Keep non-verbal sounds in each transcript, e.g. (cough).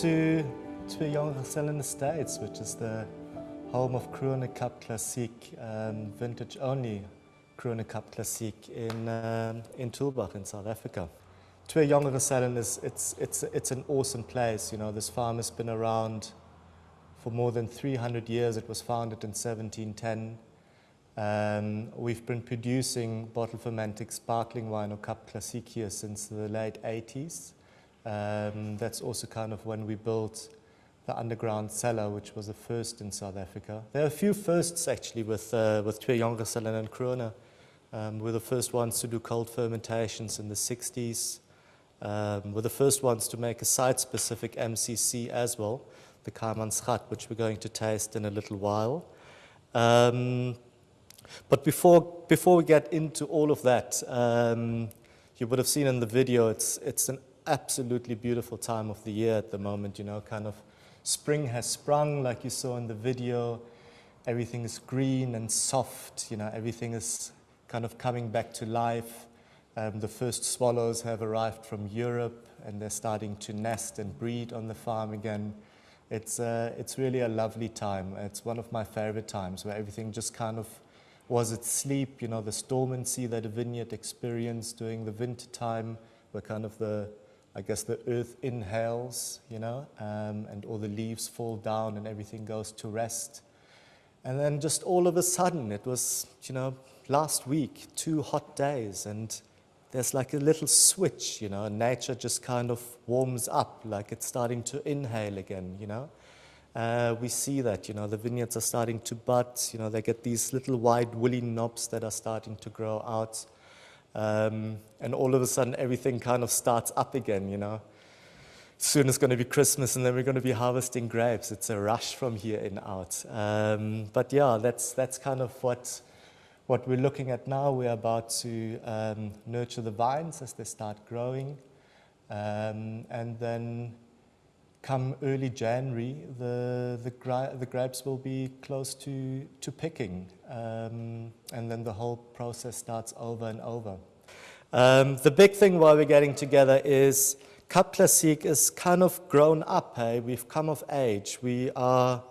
to to Jonge Gezellen Estates, which is the home of Krone Cap Classique, um, vintage only Krone Cap Classique in, um, in Tulbagh in South Africa. Twee Jonge Gezellen is it's, it's, it's an awesome place. You know, this farm has been around for more than 300 years. It was founded in 1710. Um, we've been producing bottle fermented sparkling wine or Cap Classique here since the late 80s. Um, that's also kind of when we built the underground cellar, which was the first in South Africa. There are a few firsts actually with, uh, with Twee Jonge Gezellen and Krone. Um, we're the first ones to do cold fermentations in the 60s. Um, we're the first ones to make a site-specific MCC as well, the Kaaimansgat, which we're going to taste in a little while. Um, but before, before we get into all of that, um, you would have seen in the video, it's, it's an absolutely beautiful time of the year at the moment, you know, kind of spring has sprung like you saw in the video. Everything is green and soft, you know, everything is kind of coming back to life. Um, the first swallows have arrived from Europe and they're starting to nest and breed on the farm again. It's, uh, it's really a lovely time. It's one of my favorite times where everything just kind of was at sleep, you know, the dormancy that a vineyard experienced during the winter time where kind of the I guess the earth inhales, you know, um, and all the leaves fall down and everything goes to rest. And then just all of a sudden, it was, you know, last week, two hot days, and there's like a little switch, you know, nature just kind of warms up, like it's starting to inhale again, you know. Uh, we see that, you know, the vineyards are starting to bud, you know, they get these little wide woolly knobs that are starting to grow out. Um, and all of a sudden, everything kind of starts up again, you know. Soon it's going to be Christmas, and then we're going to be harvesting grapes. It's a rush from here in out. Um, but yeah, that's, that's kind of what, what we're looking at now. We're about to um, nurture the vines as they start growing. Um, and then come early January, the, the, the grapes will be close to, to picking. Um, and then the whole process starts over and over. Um, the big thing why we're getting together is Cap Classique is kind of grown up, hey? We've come of age. We are,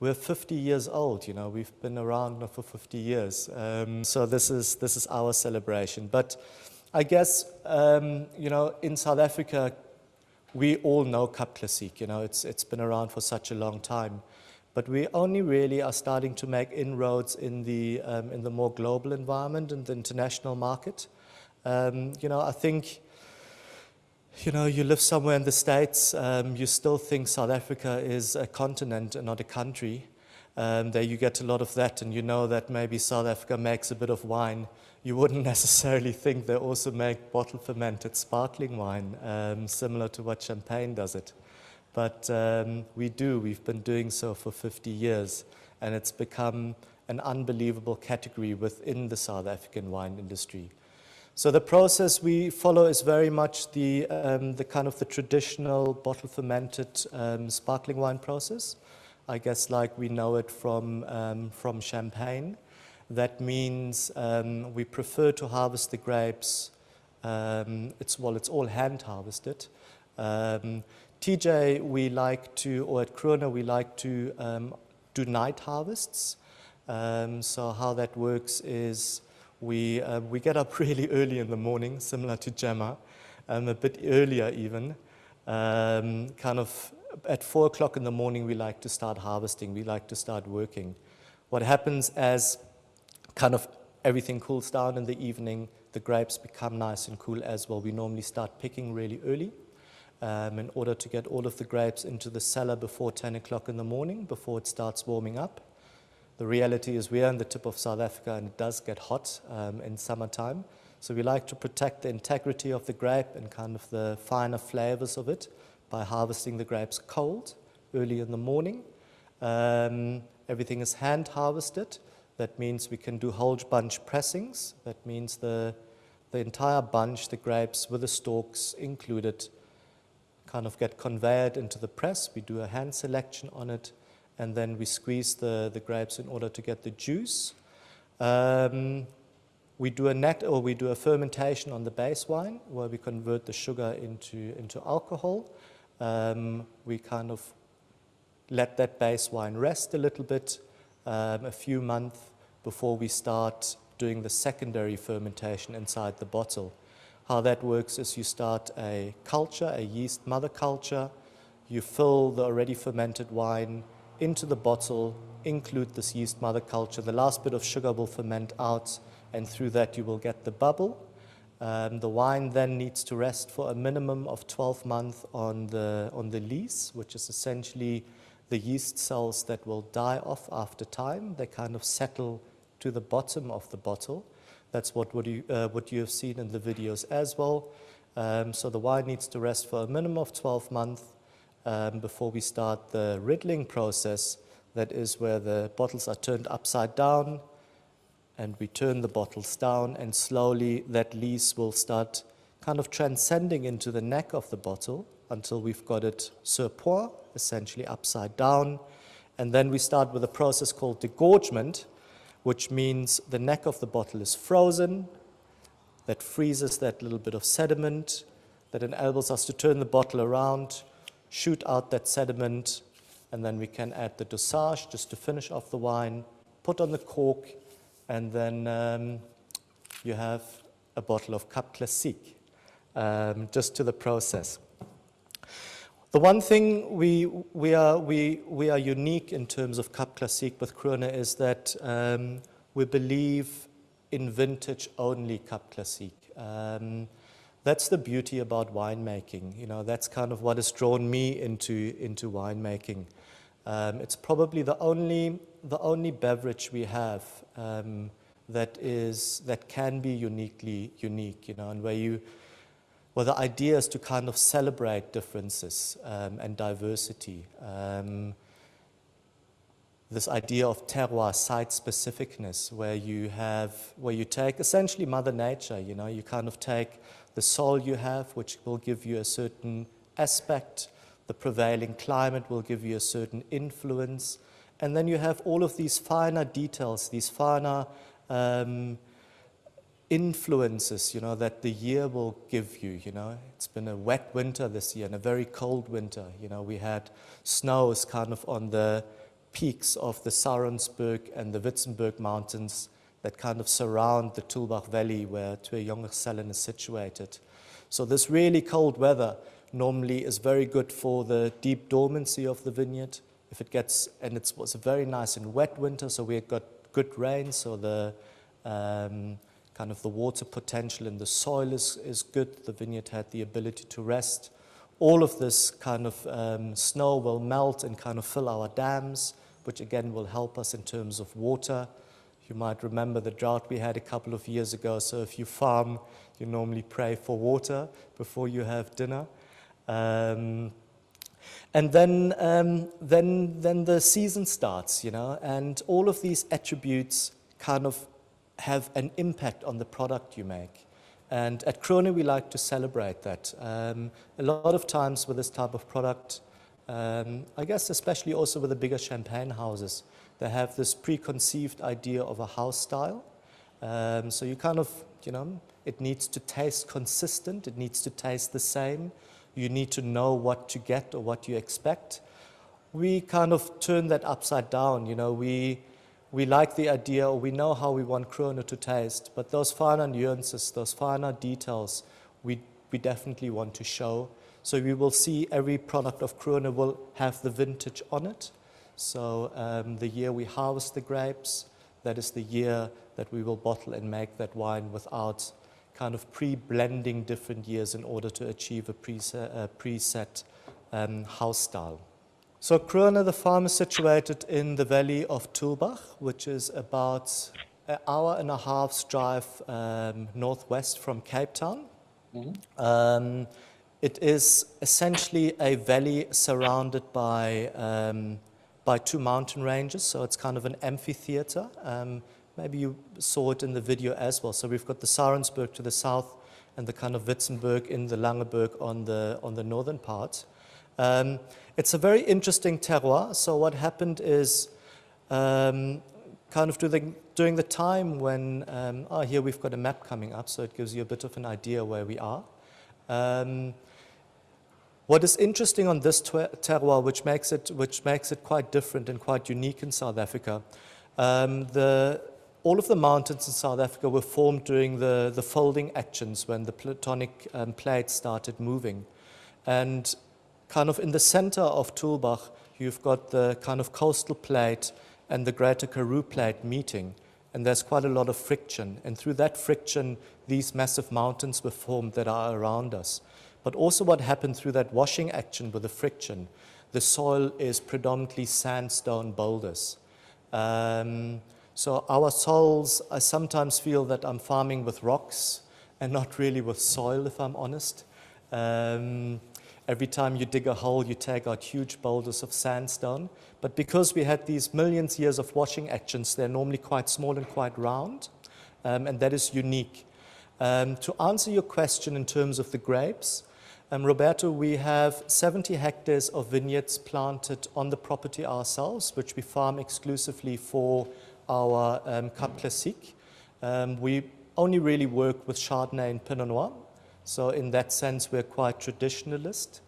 we're 50 years old, you know, we've been around for 50 years. Um, so this is, this is our celebration. But I guess, um, you know, in South Africa, we all know Cap Classique, you know, it's, it's been around for such a long time. But we only really are starting to make inroads in the, um, in the more global environment and the international market. Um, you know, I think, you know, you live somewhere in the States, um, you still think South Africa is a continent and not a country. Um, there you get a lot of that, and you know that maybe South Africa makes a bit of wine you wouldn't (laughs) necessarily think they also make bottle fermented sparkling wine, um, similar to what champagne does it. But um, we do, we've been doing so for 50 years, and it's become an unbelievable category within the South African wine industry. So the process we follow is very much the, um, the kind of the traditional bottle fermented um, sparkling wine process. I guess like we know it from, um, from champagne. That means um, we prefer to harvest the grapes. Um, it's, well, it's all hand harvested. Um, TJ, we like to, or at Krone, we like to um, do night harvests. Um, so how that works is we, uh, we get up (laughs) really early in the morning, similar to Gemma, um, a bit earlier even. kind of at four o'clock in the morning, we like to start harvesting. We like to start working. What happens as kind of everything cools down in the evening, the grapes become nice and cool as well. We normally start picking really early um, in order to get all of the grapes into the cellar before 10 o'clock in the morning, before it starts warming up. The reality is we are in the tip of South Africa and it does get hot um, in summertime. So we like to protect the integrity of the grape and kind of the finer flavors of it by harvesting the grapes cold early in the morning. Um, everything is hand harvested. That means we can do whole bunch pressings. That means the, the entire bunch, the grapes with the stalks included, kind of get conveyed into the press. We do a hand selection on it, and then we squeeze the, the grapes in order to get the juice. Um, we do a net or we do a fermentation on the base wine where we convert the sugar into, into alcohol. um, we kind of let that base wine rest a little bit, um, a few months before we start doing the secondary fermentation inside the bottle. How that works is you start a culture, a yeast mother culture, you fill the already fermented wine into the bottle, include this yeast mother culture. The last bit of sugar will ferment out, and through that you will get the bubble. Um, the wine then needs to rest for a minimum of 12 months on the, on the lees, which is essentially the yeast cells that will die off after time. They kind of settle to the bottom of the bottle. That's what, what, you, uh, what you have seen in the videos as well. Um, so the wine needs to rest for a minimum of 12 months um, before we start the riddling process. That is where the bottles are turned upside down and we turn the bottles down and slowly that lees will start kind of transcending into the neck of the bottle until we've got it sur point, essentially upside down. And then we start with a process called degorgement, which means the neck of the bottle is frozen. That freezes that little bit of sediment that enables us to turn the bottle around, shoot out that sediment, and then we can add the dosage just to finish off the wine, put on the cork, and then um, you have a bottle of Cap Classique, um, just to the process. The one thing we, we, are, we, we are unique in terms of Cap Classique with Krone is that um, we believe in vintage only Cap Classique. Um, that's the beauty about winemaking. You know, that's kind of what has drawn me into, into winemaking. Um, it's probably the only, the only beverage we have um, that, is, that can be uniquely unique, you know, and where you, well, the idea is to kind of celebrate differences um, and diversity. Um, this idea of terroir, site specificness, where you have, where you take essentially Mother Nature, you know, you kind of take the soil you have, which will give you a certain aspect, the prevailing climate will give you a certain influence, and then you have all of these finer details, these finer um, influences, you know, that the year will give you, you know. It's been a wet winter this year and a very cold winter. You know, we had snows kind of on the peaks of the Saronsberg and the Witzenberg mountains that kind of surround the Tulbagh Valley where Twee Jonge Gezellen is situated. So this really cold weather normally is very good for the deep dormancy of the vineyard. If it gets, and it was a very nice and wet winter, so we had got good rain, so the um, kind of the water potential in the soil is, is good. The vineyard had the ability to rest. All of this kind of um, snow will melt and kind of fill our dams, which again will help us in terms of water. You might remember the drought we had a couple of years ago. So if you farm, you normally pray for water before you have dinner. Um, and then, um, then, then the season starts, you know, and all of these attributes kind of have an impact on the product you make. And at Krone, we like to celebrate that. Um, a lot of times with this type of product, um, I guess especially also with the bigger champagne houses, they have this preconceived idea of a house style. Um, so you kind of, you know, it needs to taste consistent, it needs to taste the same. You need to know what to get or what you expect. We kind of turn that upside down, you know, we we like the idea or we know how we want Krone to taste, but those finer nuances, those finer details, we, we definitely want to show. So we will see every product of Krone will have the vintage on it. So um, the year we harvest the grapes, that is the year that we will bottle and make that wine without kind of pre-blending different years in order to achieve a preset, a preset um, house style. So Krone, the farm is situated in the valley of Tulbagh, which is about an hour and a half's drive um, northwest from Cape Town. Mm -hmm. um, it is essentially a valley surrounded by, um, by two mountain ranges, so it's kind of an amphitheater. Um, maybe you saw it in the video as well. So we've got the Saronsberg to the south and the kind of Witzenberg in the Langeberg on the, on the northern part. Um, it's a very interesting terroir. So what happened is um, kind of during, during the time when, um, oh, here we've got a map coming up, so it gives you a bit of an idea where we are. Um, What is interesting on this terroir, which makes it, which makes it quite different and quite unique in South Africa, um, the, all of the mountains in South Africa were formed during the, the folding actions when the platonic um, plates started moving. And kind of in the center of Tulbagh, you've got the kind of coastal plate and the greater Karoo plate meeting. And there's quite a lot of friction. And through that friction, these massive mountains were formed that are around us. But also what happened through that washing action with the friction, the soil is predominantly sandstone boulders. Um, so our soils, I sometimes feel that I'm farming with rocks and not really with soil, if I'm honest. Um, every time you dig a hole, you take out huge boulders of sandstone. But because we had these millions years of washing actions, they're normally quite small and quite round, um, and that is unique. Um, to answer your question in terms of the grapes, um, Roberto, we have 70 hectares of vineyards planted on the property ourselves, which we farm exclusively for our um, Cap Classique. Um, we only really work with Chardonnay and Pinot Noir, so in that sense, we're quite traditionalist.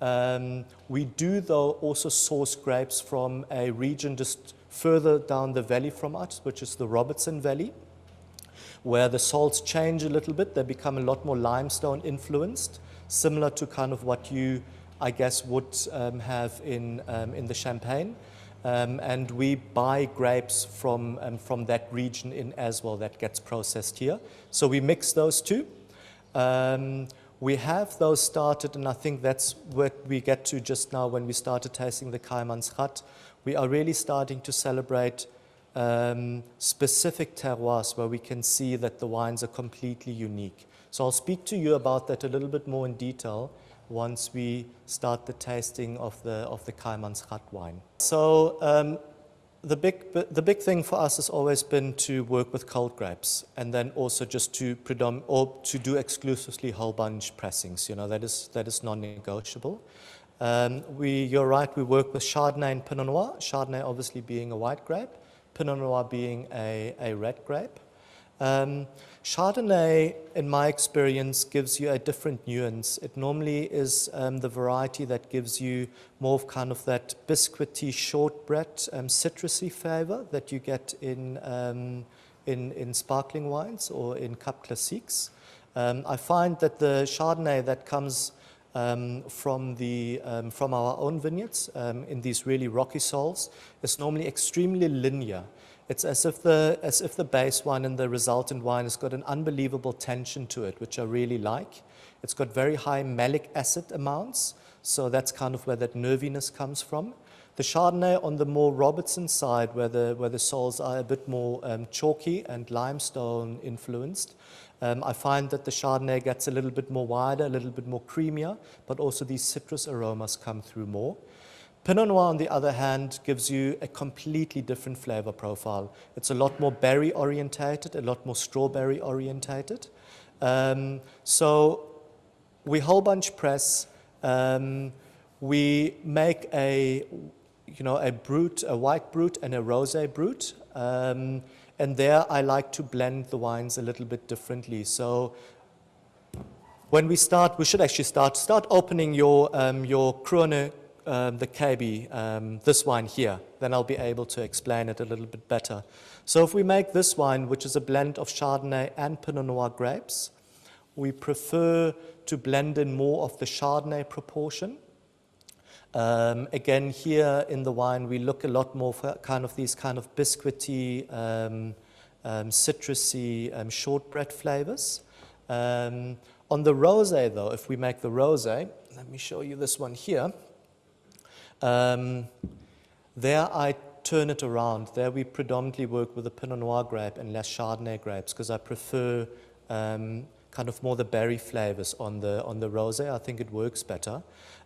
Um, we do, though, also source grapes from a region just further down the valley from us, which is the Robertson Valley, where the salts change a little bit. They become a lot more limestone influenced similar to kind of what you, I guess, would um, have in, um, in the Champagne. Um, and we buy grapes from, um, from that region in as well that gets processed here. So we mix those two. Um, we have those started, and I think that's what we get to just now when we started tasting the Kaaimansgat. We are really starting to celebrate um, specific terroirs where we can see that the wines are completely unique. So I'll speak to you about that a little bit more in detail once we start the tasting of the, of the Kaaimansgat wine. So um, the, big, the big thing for us has always been to work with cold grapes and then also just to predom- or to do exclusively whole bunch pressings. You know, that is, that is non-negotiable. Um, we, you're right, we work with Chardonnay and Pinot Noir, Chardonnay obviously being a white grape, Pinot Noir being a, a red grape. Um, Chardonnay, in my experience, gives you a different nuance. It normally is um, the variety that gives you more of kind of that biscuity shortbread, um, citrusy flavor that you get in, um, in, in, sparkling wines or in Cap Classiques. Um, I find that the Chardonnay that comes um, from, the, um, from our own vineyards in these really rocky soils is normally extremely linear. It's as if, the, as if the base wine and the resultant wine has got an unbelievable tension to it, which I really like. It's got very high malic acid amounts, so that's kind of where that nerviness comes from. The Chardonnay on the more Robertson side, where the, where the soils are a bit more um, chalky and limestone influenced, um, I find that the Chardonnay gets a little bit more wider, a little bit more creamier, but also these citrus aromas come through more. Pinot Noir, on the other hand, gives you a completely different flavor profile. It's a lot more berry orientated, a lot more strawberry orientated. Um, so we whole bunch press. Um, we make a, you know, a brut, a white brut and a rosé brut. Um, and there I like to blend the wines a little bit differently. So when we start, we should actually start, start opening your, um, your Krone um, the KB, um, this wine here, then I'll be able to explain it a little bit better. So if we make this wine, which is a blend of Chardonnay and Pinot Noir grapes, we prefer to blend in more of the Chardonnay proportion. Um, again, here in the wine, we look a lot more for kind of these kind of biscuity, um, um, citrusy, um, shortbread flavors. Um, on the rosé, though, if we make the rosé, let me show you this one here. Um, there I turn it around. There we predominantly work with the Pinot Noir grape and less Chardonnay grapes because I prefer um, kind of more the berry flavors on the, on the rosé. I think it works better.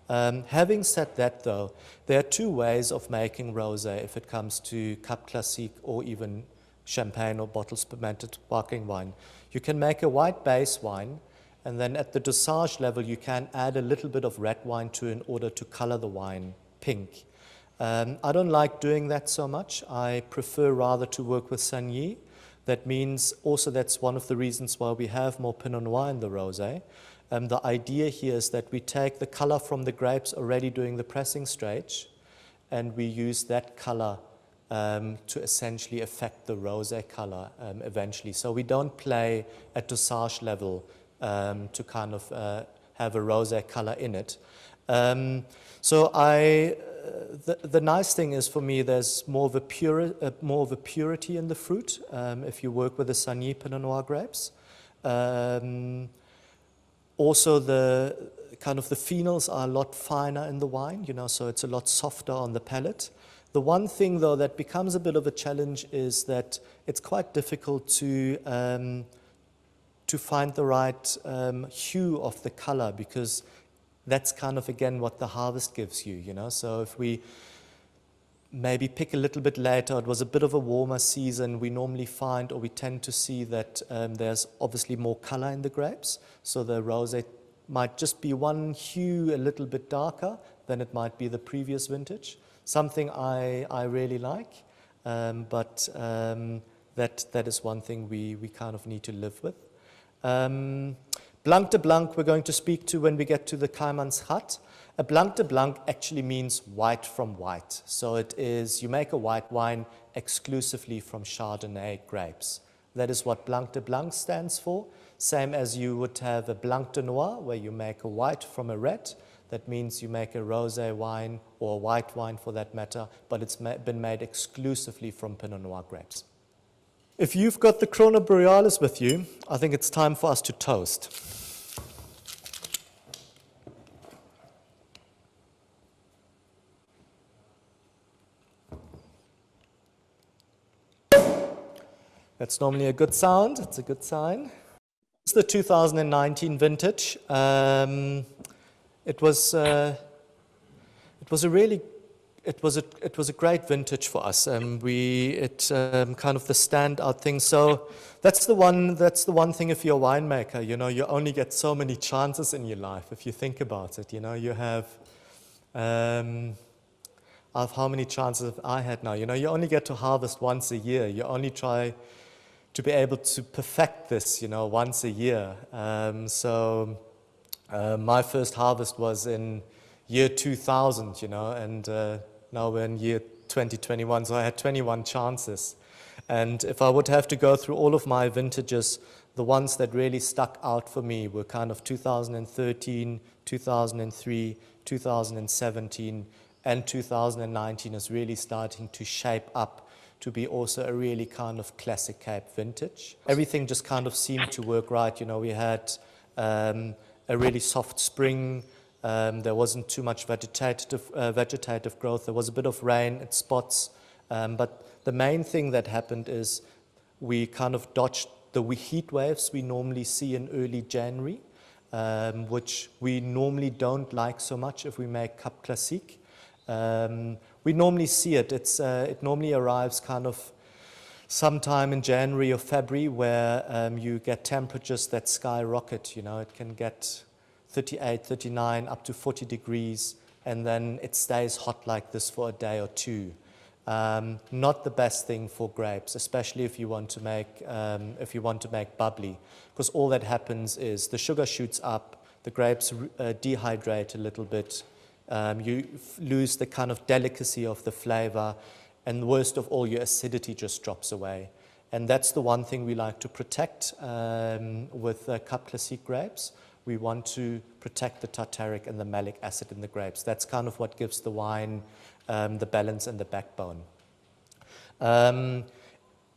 Um, having said that, though, there are two ways of making rosé if it comes to Cap Classique or even champagne or bottle fermented sparkling wine. You can make a white base wine, and then at the dosage level, you can add a little bit of red wine to in order to color the wine pink. Um, I don't like doing that so much. I prefer rather to work with saignée. That means also that's one of the reasons why we have more Pinot Noir in the rosé. Um, the idea here is that we take the color from the grapes already during the pressing stage, and we use that color um, to essentially affect the rosé color um, eventually. So we don't play at dosage level um, to kind of uh, have a rosé color in it. Um, so I, uh, the, the nice thing is for me, there's more of a, uh, more of a purity in the fruit um, if you work with the saignée Pinot Noir grapes. Um, also, the kind of the phenols are a lot finer in the wine, you know, so it's a lot softer on the palate. The one thing, though, that becomes a bit of a challenge is that it's quite difficult to um, to find the right um, hue of the color because that's kind of again what the harvest gives you, you know. So if we maybe pick a little bit later, it was a bit of a warmer season, we normally find or we tend to see that um, there's obviously more color in the grapes. So the rosé might just be one hue a little bit darker than it might be the previous vintage. Something I, I really like, um, but um, that, that is one thing we, we kind of need to live with. Blanc de Blanc we're going to speak to when we get to the Kaaimansgat. A Blanc de Blanc actually means white from white. So it is, you make a white wine exclusively from Chardonnay grapes. That is what Blanc de Blanc stands for. Same as you would have a Blanc de Noir, where you make a white from a red. That means you make a rosé wine or a white wine for that matter, but it's ma been made exclusively from Pinot Noir grapes. If you've got the Krone Borealis with you, I think it's time for us to toast. That's normally a good sound. It's a good sign. It's the 2019 vintage. Um, it was uh, it was a really it was a it was a great vintage for us. Um, we it um, kind of the standout thing. So that's the one that's the one thing if you're a winemaker, you know, you only get so many chances in your life if you think about it. You know, you have. Um, of how many chances I had now. You know, you only get to harvest once a year. You only try to be able to perfect this, you know, once a year. Um, so uh, my first harvest was in year 2000, you know, and uh, now we're in year 2021, so I had 21 chances. And if I would have to go through all of my vintages, the ones that really stuck out for me were kind of 2013, 2003, 2017, and 2019 is really starting to shape up to be also a really kind of classic Cape vintage. Everything just kind of seemed to work right. You know, we had um, a really soft spring. Um, there wasn't too much vegetative, uh, vegetative growth. There was a bit of rain at spots. Um, but the main thing that happened is we kind of dodged the heat waves we normally see in early January, um, which we normally don't like so much if we make Cap Classique. Um, we normally see it. Uh, it normally arrives kind of sometime in January or February where um, you get temperatures that skyrocket. You know, it can get 38, 39, up to 40 degrees, and then it stays hot like this for a day or two. Um, not the best thing for grapes, especially if you want to make um, if you want to make bubbly, because all that happens is the sugar shoots up, the grapes uh, dehydrate a little bit, um, you lose the kind of delicacy of the flavor, and worst of all, your acidity just drops away. And that's the one thing we like to protect um, with uh, Cap Classique grapes. We want to protect the tartaric and the malic acid in the grapes. That's kind of what gives the wine um, the balance and the backbone. Um,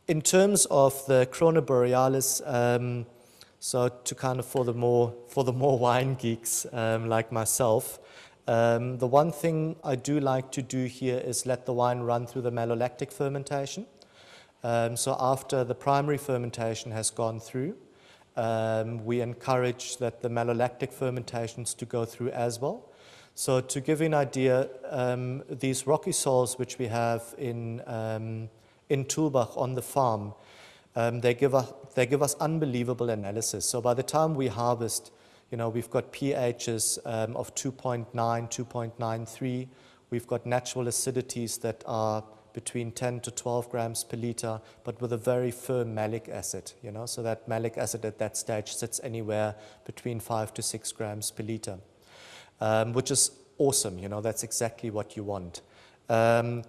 in terms of the Krone Borealis, um, so to kind of for the more for the more (laughs) wine geeks um, like myself, um, the one thing I do like to do here is let the wine run through the malolactic fermentation. Um, so after the primary fermentation has gone through, um, we encourage that the malolactic fermentations to go through as well. So to give you an idea, um, these rocky soils which we have in, um, in Tulbagh on the farm, um, they, give us, they give us unbelievable analysis. So by the time we harvest, you know, we've got pHs um, of 2.9, 2.93. We've got natural acidities that are between 10 to 12 grams per liter, but with a very firm malic acid, you know, so that malic acid at that stage sits anywhere between 5 to 6 grams per liter, um, which is awesome, you know, that's exactly what you want. Um,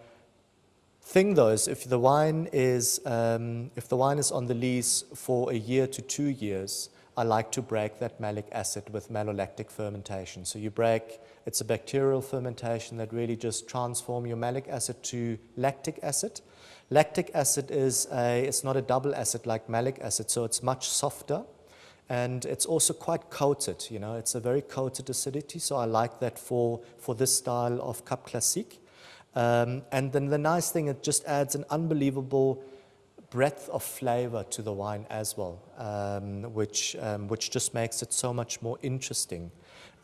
thing though is if the wine is um, if the wine is on the lees for a year to two years, I like to break that malic acid with malolactic fermentation. So you break it's a bacterial fermentation that really just transform your malic acid to lactic acid. Lactic acid is a, it's not a double acid like malic acid, so it's much softer. And it's also quite coated, you know, it's a very coated acidity, so I like that for, for this style of Cap Classique. Um, and then the nice thing, it just adds an unbelievable breadth of flavor to the wine as well, um, which, um, which just makes it so much more interesting.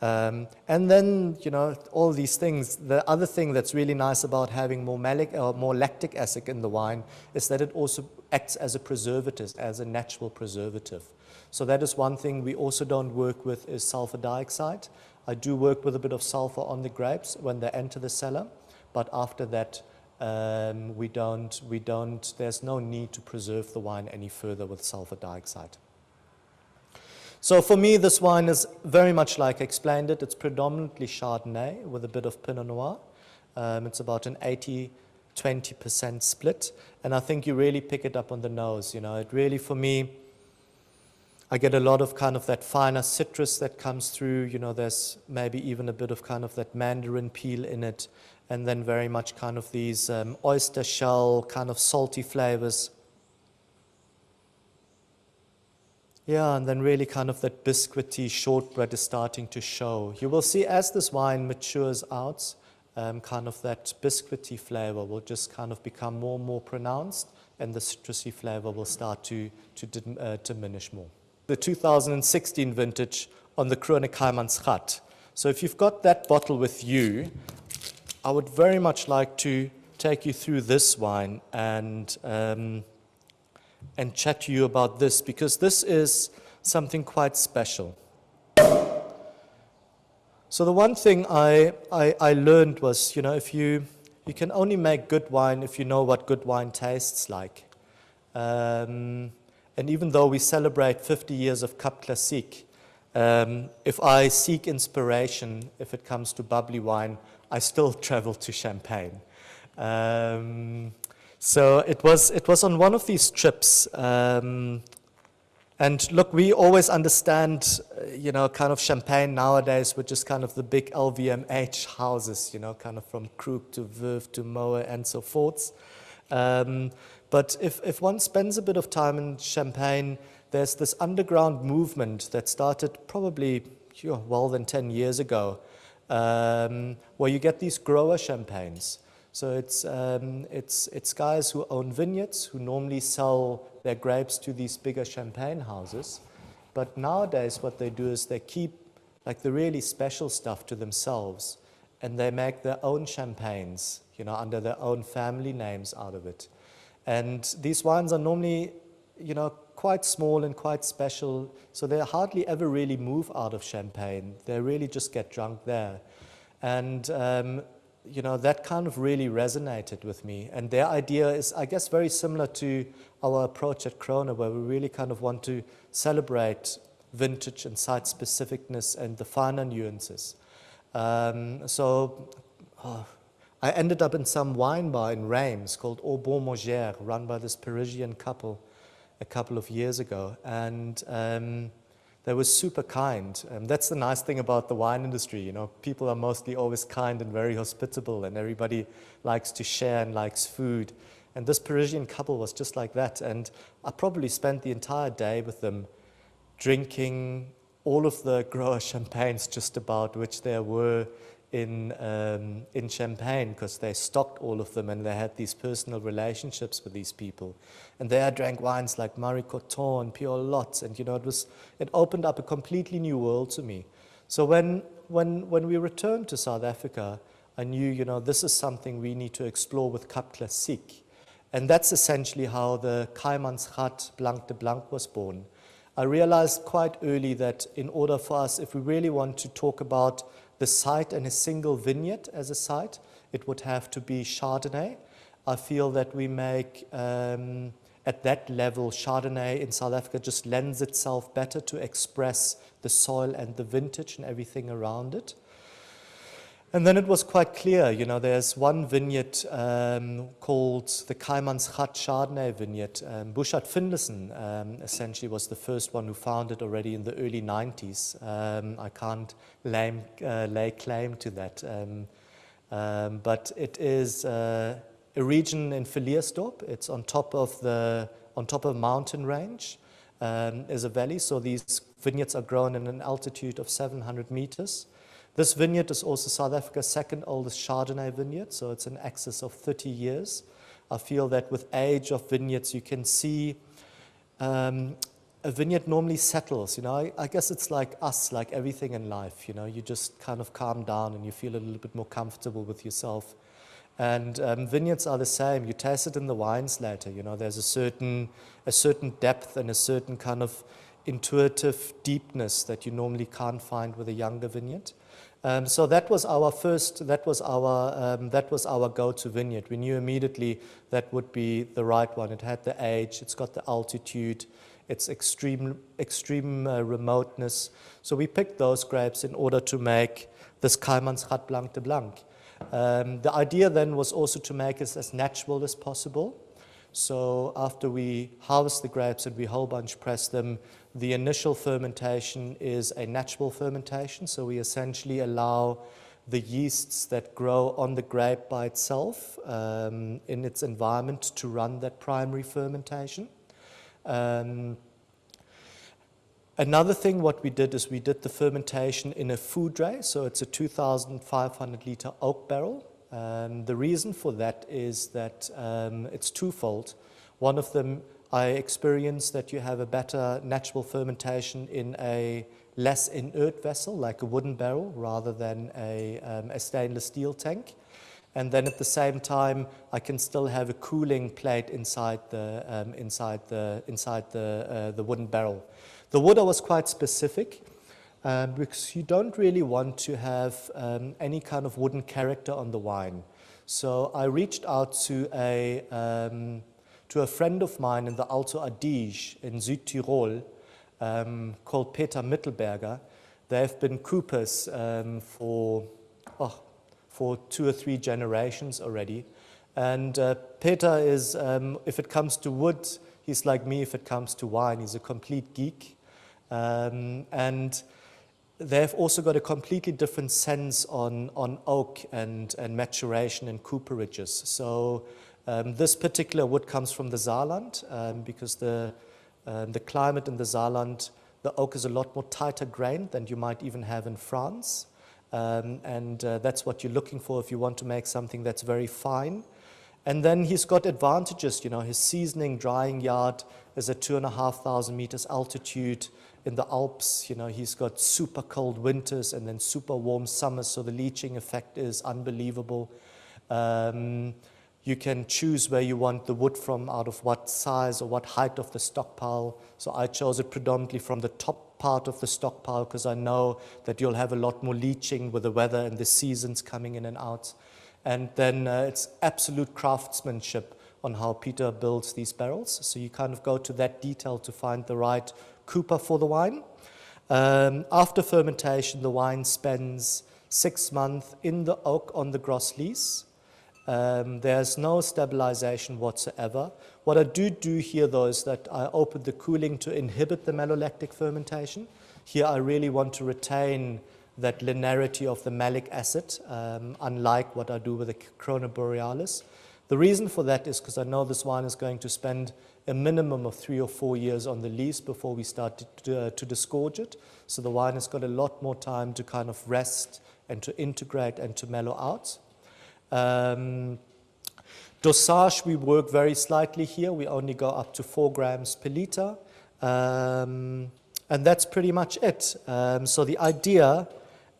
Um, and then, you know, all these things. The other thing that's really nice about having more, malic, or uh, more lactic acid in the wine is that it also acts as a preservative, as a natural preservative. So that is one thing we also don't work with is sulfur dioxide. I do work with a bit of sulfur on the grapes when they enter the cellar, but after that, um, we don't, we don't, there's no need to preserve the wine any further with sulfur dioxide. So for me, this wine is very much like I explained it. It's predominantly Chardonnay with a bit of Pinot Noir. Um, it's about an 80 20% split. And I think you really pick it up on the nose. You know, it really, for me, I get a lot of kind of that finer citrus that comes through. You know, there's maybe even a bit of kind of that mandarin peel in it. And then very much kind of these um, oyster shell, kind of salty flavors. Yeah, and then really kind of that biscuity shortbread is starting to show. You will see as this wine matures out, um, kind of that biscuity flavor will just kind of become more and more pronounced, and the citrusy flavor will start to, to dim, uh, diminish more. The 2016 vintage on the Krone Kaaimansgat. So if you've got that bottle with you, I would very much like to take you through this wine and um, and chat to you about this because this is something quite special. So the one thing I, I, I, learned was, you know, if you, you can only make good wine if you know what good wine tastes like. Um, and even though we celebrate 50 years of Cap Classique, um, if I seek inspiration, if it comes to bubbly wine, I still travel to Champagne. Um, so it was, it was on one of these trips. Um, and look, we always understand, uh, you know, kind of champagne nowadays, which is kind of the big LVMH houses, you know, kind of from Krug to Veuve to Moët and so forth. Um, but if, if one spends a bit of time in Champagne, there's this underground movement that started probably well than 10 years ago, um, where you get these grower champagnes. So it's, um, it's, it's guys who own vineyards who normally sell their grapes to these bigger champagne houses. But nowadays, what they do is they keep like the really special stuff to themselves and they make their own champagnes, you know, under their own family names out of it. And these wines are normally, you know, quite small and quite special, so they hardly ever really move out of Champagne. They really just get drunk there. And um, you know, that kind of really resonated with me. And their idea is, I guess, very similar to our approach at Krone, where we really kind of want to celebrate vintage and site specificness and the finer nuances. Um, so oh, I ended up in some wine bar in Reims called Au Bon run by this Parisian couple a couple of years ago. And um, they were super kind. Um, that's the nice thing about the wine industry. You know, people are mostly always kind and very hospitable, and everybody likes to share and likes food. And this Parisian couple was just like that. And I probably spent the entire day with them drinking all of the grower champagnes just about, which there were in, um, in Champagne because they stocked all of them and they had these personal relationships with these people. And there I drank wines like Marie Courtin and Pure Lots, and you know, it, was, it opened up a completely new world to me. So when, when, when we returned to South Africa, I knew, you know, this is something we need to explore with Cap Classique. And that's essentially how the Kaaimansgat Blanc de Blanc was born. I realized quite early that in order for us, if we really want to talk about the site and a single vineyard as a site, it would have to be Chardonnay. I feel that we make, um, at that level, Chardonnay in South Africa just lends itself better to express the soil and the vintage and everything around it. And then it was quite clear, you know, there's one vineyard um, called the Kaaimansgat Chardonnay vineyard. Um, Bouchard Finlayson um, essentially was the first one who found it already in the early 90s. Um, I can't lay, uh, lay, claim to that. Um, um, but it is uh, a region in Villiersdorp. It's on top of the on top of mountain range. is a valley, so these vineyards are grown in an altitude of 700 meters. This vineyard is also South Africa's second oldest Chardonnay vineyard, so it's in excess of 30 years. I feel that with age of vineyards, you can see um, a vineyard normally settles. You know, I, I, guess it's like us, like everything in life. You know, you just kind of calm down and you feel a little bit more comfortable with yourself. And um, vineyards are the same. You taste it in the wines later. You know, there's a certain a certain depth and a certain kind of intuitive deepness that you normally can't find with a younger vineyard. Um, so that was our first, that was our, um, that was our go-to vineyard. We knew immediately that would be the right one. It had the age, it's got the altitude, it's extreme, extreme uh, remoteness. So we picked those grapes in order to make this Kaaimansgat Blanc de Blanc. Um, the idea then was also to make it as natural as possible. So after we harvest the grapes and we whole bunch press them, the initial fermentation is a natural fermentation. So we essentially allow the yeasts that grow on the grape by itself um, in its environment to run that primary fermentation. Um, another thing what we did is we did the fermentation in a food foudre, so it's a 2,500 liter oak barrel. Um, the reason for that is that um, it's twofold. One of them, I experience that you have a better natural fermentation in a less inert vessel, like a wooden barrel, rather than a, um, a stainless steel tank. And then at the same time, I can still have a cooling plate inside the, um, inside the, inside the, uh, the wooden barrel. The wood I was quite specific um, because you don't really want to have um, any kind of wooden character on the wine. So I reached out to a, um, to a friend of mine in the Alto Adige in Südtirol um, called Peter Mittelberger. They have been coopers um, for, oh, for two or three generations already. And uh, Peter is, um, if it comes to wood, he's like me if it comes to wine. He's a complete geek. and they've also got a completely different sense on, on oak and, and maturation and cooperages. So um, this particular wood comes from the Saarland um, because the, um, the climate in the Saarland, the oak is a lot more tighter grained than you might even have in France. Um, and uh, that's what you're looking for if you want to make something that's very fine. And then he's got advantages, you know, his seasoning drying yard is at two and a half thousand meters altitude in the Alps, you know, he's got super cold winters and then super warm summers, so the leaching effect is unbelievable. Um, you can choose where you want the wood from, out of what size or what height of the stockpile. So I chose it predominantly from the top part of the stockpile because I know that you'll have a lot more leaching with the weather and the seasons coming in and out. And then uh, it's absolute craftsmanship on how Peter builds these barrels. So you kind of go to that detail to find the right cooper for the wine. Um, after fermentation, the wine spends six months in the oak on the gross lees. Um, there's no stabilization whatsoever. What I do do here, though, is that I open the cooling to inhibit the malolactic fermentation. Here, I really want to retain that linearity of the malic acid, um, unlike what I do with the Krone Borealis. The reason for that is because I know this wine is going to spend a minimum of three or four years on the lees before we start to, uh, to disgorge it. So the wine has got a lot more time to kind of rest and to integrate and to mellow out. Um, dosage, we work very slightly here. We only go up to four grams per liter. Um, and that's pretty much it. Um, so the idea,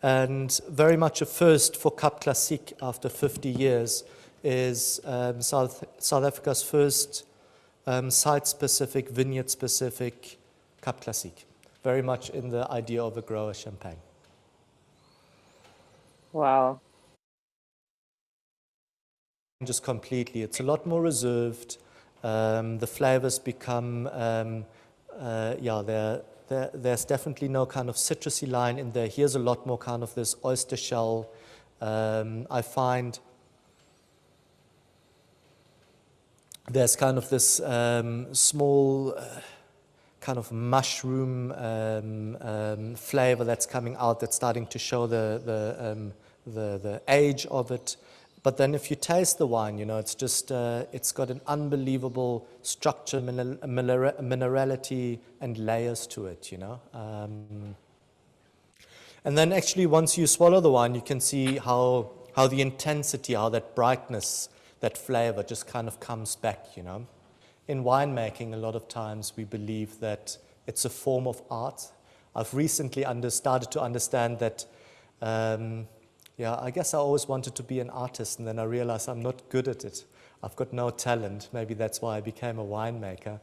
and very much a first for Cap Classique after 50 years, is um, South, South Africa's first um, site-specific, vineyard-specific Cap Classique, very much in the idea of a grower champagne. Wow, changes completely. It's a lot more reserved. Um, the flavors become, um, uh, yeah, they're, they're, there's definitely no kind of citrusy line in there. Here's a lot more kind of this oyster shell. Um, I find there's kind of this um, small uh, kind of mushroom um, um, flavor that's coming out that's starting to show the, the, the, the age of it. But then if you taste the wine, you know, it's just, uh, it's got an unbelievable structure, minerality, and layers to it, you know. Um, and then actually once you swallow the wine, you can see how, how the intensity, how that brightness, that flavor just kind of comes back, you know. In winemaking, a lot of times we believe that it's a form of art. I've recently under, started to understand that um, yeah, I guess I always wanted to be an artist, and then I realized I'm not good at it. I've got no talent. Maybe that's why I became a winemaker.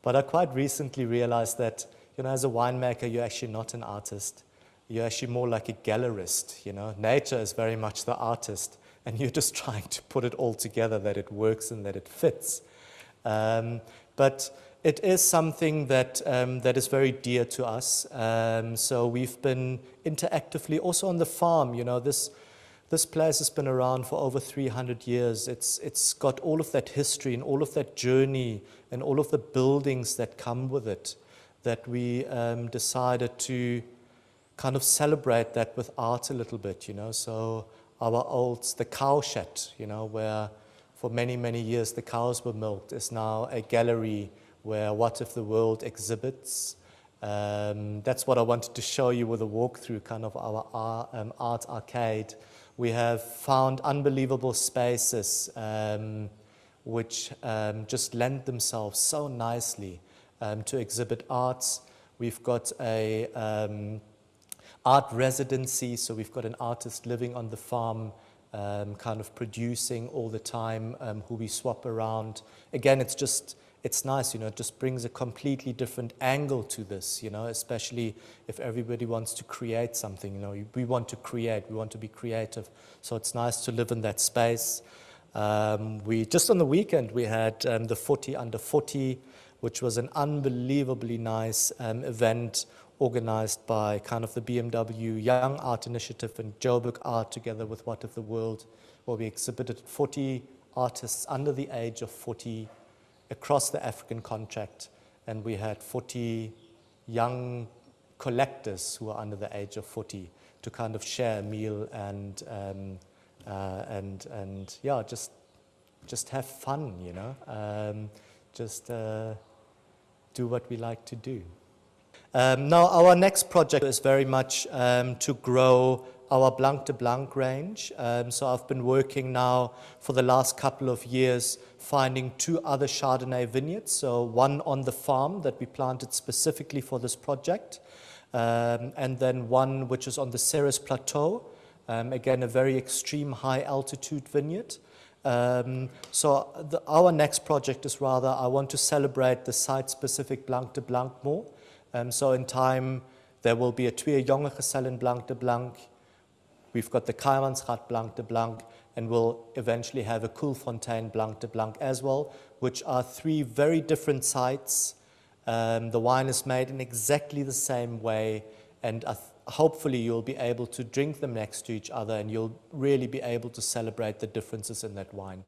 But I quite recently realized that, you know, as a winemaker, you're actually not an artist. You're actually more like a gallerist, you know. Nature is very much the artist, and you're just (laughs) trying to put it all together that it works and that it fits. Um, but it is something that, um, that is very dear to us. Um, so we've been interactively, also on the farm, you know, this, this place has been around for over 300 years. It's, it's got all of that history and all of that journey and all of the buildings that come with it that we um, decided to kind of celebrate that with art a little bit, you know. So our old, the cow shed, you know, where for many, many years the cows were milked, is now a gallery where What If the World exhibits. Um, that's what I wanted to show you with a walkthrough, kind of our um, art arcade. We have found unbelievable spaces um, which um, just lend themselves so nicely um, to exhibit arts. We've got a um, art residency, so we've got an artist living on the farm kind of producing all the time who we swap around. Again, it's just it's nice, you know, it just brings a completely different angle to this, you know, especially if everybody wants to create something, you know, we want to create, we want to be creative. So it's nice to live in that space. Um, we just on the weekend we had um, the 40 under 40, which was an unbelievably nice um, event organized by kind of the BMW Young Art Initiative and Joburg Art together with What If the World, where we exhibited 40 artists under the age of 40 across the African contract, and we had 40 young collectors who were under the age of 40 to kind of share a meal and, um, uh, and, and yeah, just, just have fun, you know, um, just uh, do what we like to do. Um, now, our next project is very much um, to grow our Blanc de Blanc range. Um, so I've been working now for the last couple of years finding two other Chardonnay vineyards. So one on the farm that we planted specifically for this project, um, and then one which is on the Ceres Plateau. Um, again, a very extreme high altitude vineyard. Um, so the, our next project is rather, I want to celebrate the site-specific Blanc de Blanc more. Um, so in time, there will be a Twee Jonge Gezellen Blanc de Blanc, We've got the Kaaimansgat Blanc de Blanc, and we'll eventually have a Koelfontein Blanc de Blanc as well, which are three very different sites. Um, the wine is made in exactly the same way, and hopefully you'll be able to drink them next to each other, and you'll really be able to celebrate the differences in that wine.